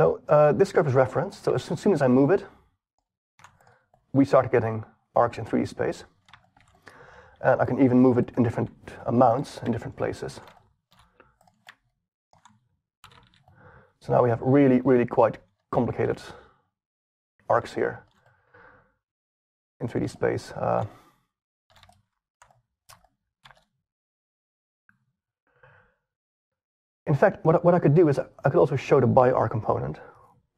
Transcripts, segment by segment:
So uh, this curve is referenced. So as soon as I move it, we start getting arcs in 3D space. And I can even move it in different amounts in different places. So now we have really, really quite complicated arcs here in 3D space. Uh, in fact, what, what I could do is I could also show the bi-arc component,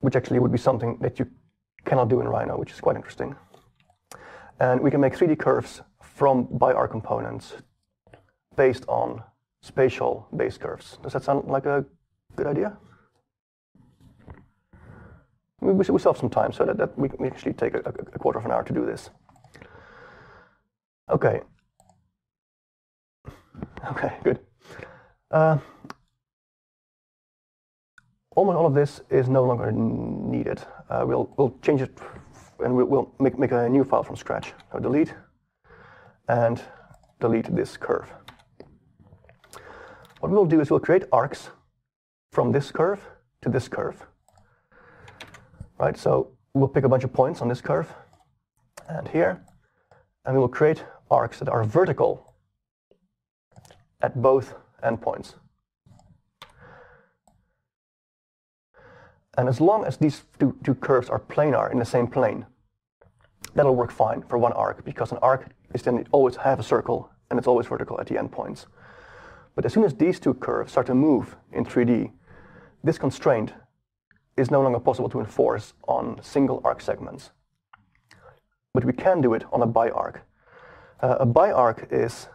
which actually would be something that you cannot do in Rhino, which is quite interesting. And we can make 3D curves from bi-arc components based on spatial base curves. Does that sound like a good idea? We, we still have some time, so that, that we, we actually take a, a quarter of an hour to do this. Okay. Okay, good. Uh, almost all of this is no longer needed. Uh, we'll, we'll change it and we'll, we'll make, make a new file from scratch. So delete and delete this curve. What we'll do is we'll create arcs from this curve to this curve. Right, so we'll pick a bunch of points on this curve and here, and we will create arcs that are vertical at both endpoints. And as long as these two, two curves are planar in the same plane, that'll work fine for one arc because an arc is then always half a circle and it's always vertical at the endpoints. But as soon as these two curves start to move in 3D, this constraint is no longer possible to enforce on single arc segments. But we can do it on a bi-arc. Uh, a bi-arc is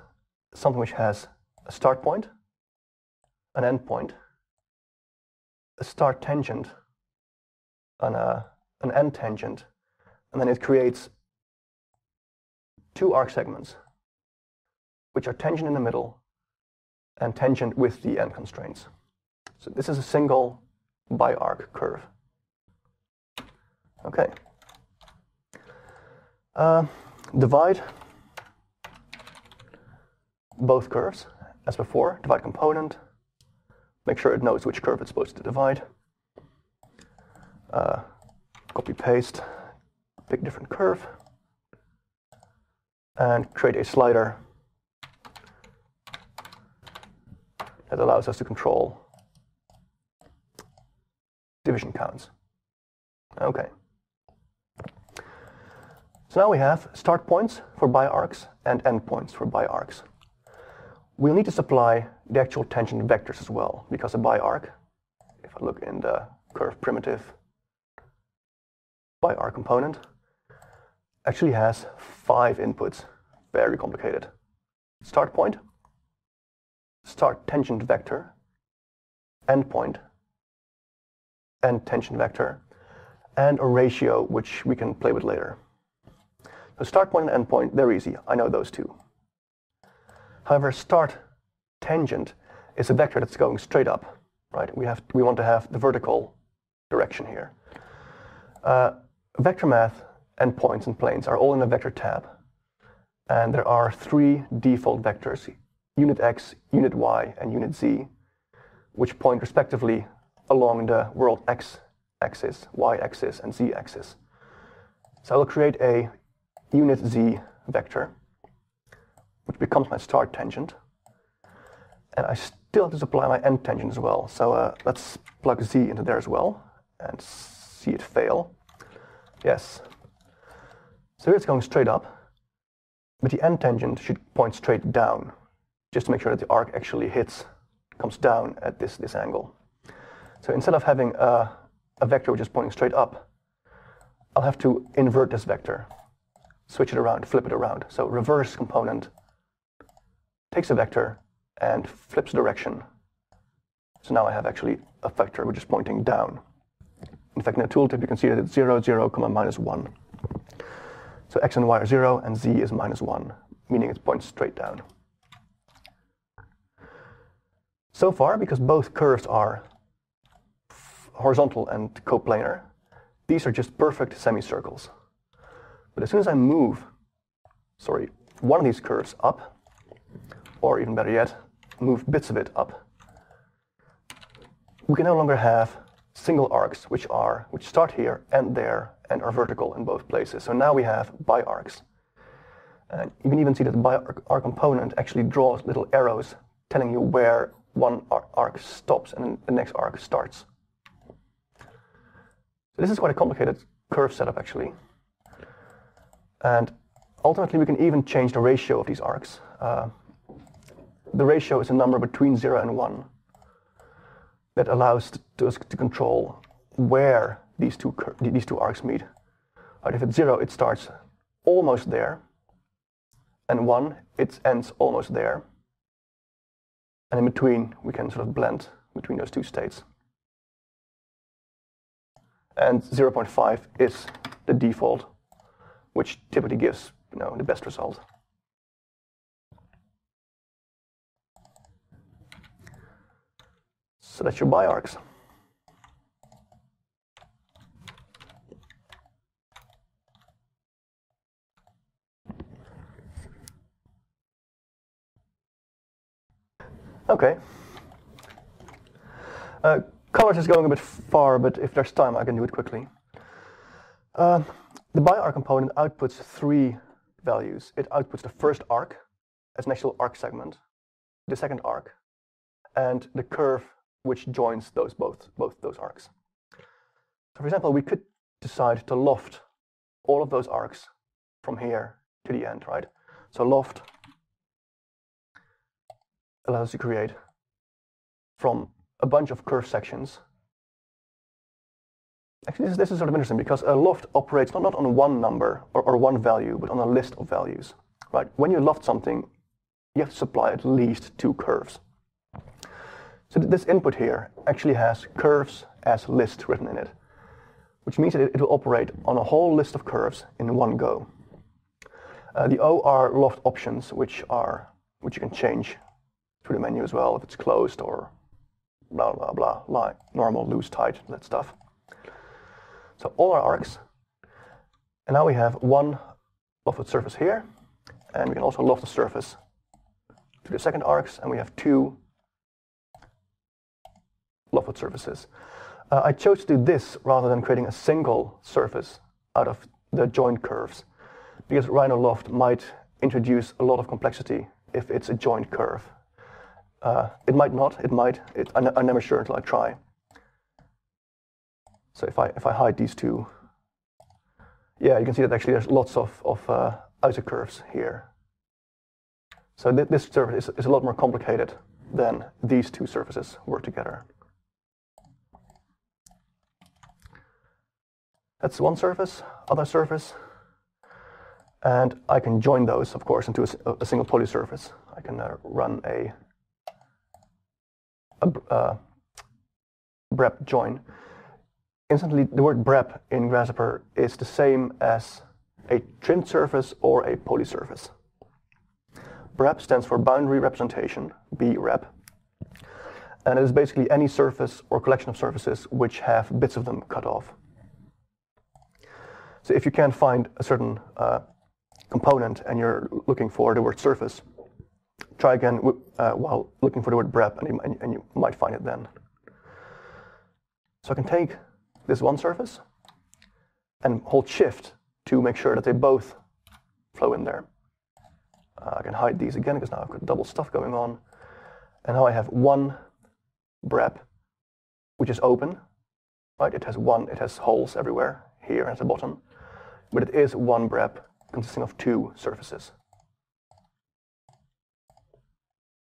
something which has a start point, an end point, a start tangent, and a, an end tangent, and then it creates two arc segments, which are tangent in the middle and tangent with the end constraints. So this is a single bi-arc curve. Okay. Uh, divide both curves as before, divide component, make sure it knows which curve it's supposed to divide. Uh, copy paste, pick different curve, and create a slider that allows us to control division counts. Okay. So now we have start points for bi-arcs and points for bi-arcs. We'll need to supply the actual tangent vectors as well, because a bi-arc, if I look in the curve primitive bi-arc component, actually has five inputs. Very complicated. Start point, start tangent vector, endpoint, and tangent vector, and a ratio which we can play with later. So start point and endpoint, they're easy. I know those two. However, start tangent is a vector that's going straight up, right? We, have, we want to have the vertical direction here. Uh, vector math endpoints and planes are all in the vector tab. And there are three default vectors, unit x, unit y, and unit z, which point respectively along the world x axis, y axis, and z axis. So I'll create a unit z vector, which becomes my start tangent. And I still have to supply my end tangent as well. So uh, let's plug z into there as well and see it fail. Yes. So it's going straight up, but the end tangent should point straight down, just to make sure that the arc actually hits, comes down at this, this angle. So instead of having a, a vector which is pointing straight up, I'll have to invert this vector, switch it around, flip it around. So reverse component takes a vector and flips direction. So now I have actually a vector which is pointing down. In fact, in the tooltip, you can see that it's 0, 0, comma, minus 1. So x and y are 0, and z is minus 1, meaning it points straight down. So far, because both curves are horizontal and coplanar, these are just perfect semicircles. But as soon as I move, sorry, one of these curves up, or even better yet, move bits of it up, we can no longer have single arcs which are which start here and there and are vertical in both places. So now we have bi-arcs. And you can even see that the bi-arc component actually draws little arrows telling you where one arc stops and the next arc starts. So this is quite a complicated curve setup actually. And ultimately we can even change the ratio of these arcs. Uh, the ratio is a number between 0 and 1 that allows us to control where these two, these two arcs meet. Right, if it's 0, it starts almost there, and 1, it ends almost there. And in between, we can sort of blend between those two states. And 0.5 is the default, which typically gives you know, the best result. So that's your bi-arcs. Okay. Uh, colors is going a bit far, but if there's time, I can do it quickly. Uh, the bi-arc component outputs three values. It outputs the first arc as an actual arc segment, the second arc, and the curve which joins those both, both those arcs. So for example, we could decide to loft all of those arcs from here to the end, right? So loft allows you to create from a bunch of curved sections. Actually, this, this is sort of interesting because a loft operates not, not on one number or, or one value, but on a list of values. Right? When you loft something, you have to supply at least two curves. So this input here actually has curves as list written in it, which means that it, will operate on a whole list of curves in one go. Uh, the O are loft options, which are which you can change through the menu as well if it's closed or blah blah blah, like normal, loose, tight, that stuff. So all our arcs, and now we have one lofted surface here, and we can also loft the surface to the second arcs, and we have two surfaces. Uh, I chose to do this rather than creating a single surface out of the joint curves, because Rhino Loft might introduce a lot of complexity if it's a joint curve. Uh, it might not, it might, it, I I'm never sure until I try. So if I, if I hide these two, yeah, you can see that actually there's lots of, of uh, outer curves here. So th this surface is, is a lot more complicated than these two surfaces work together. That's one surface, other surface. And I can join those, of course, into a, a single poly surface. I can uh, run a, a uh, brep join. Instantly, the word brep in Grasshopper is the same as a trimmed surface or a poly surface. BREP stands for boundary representation, BREP, and it is basically any surface or collection of surfaces which have bits of them cut off. So if you can't find a certain uh, component and you're looking for the word surface, try again uh, while looking for the word brep and you, and you might find it then. So I can take this one surface and hold shift to make sure that they both flow in there. Uh, I can hide these again because now I've got double stuff going on. And now I have one brep, which is open, right? It has one, it has holes everywhere, here at the bottom but it is one brep consisting of two surfaces.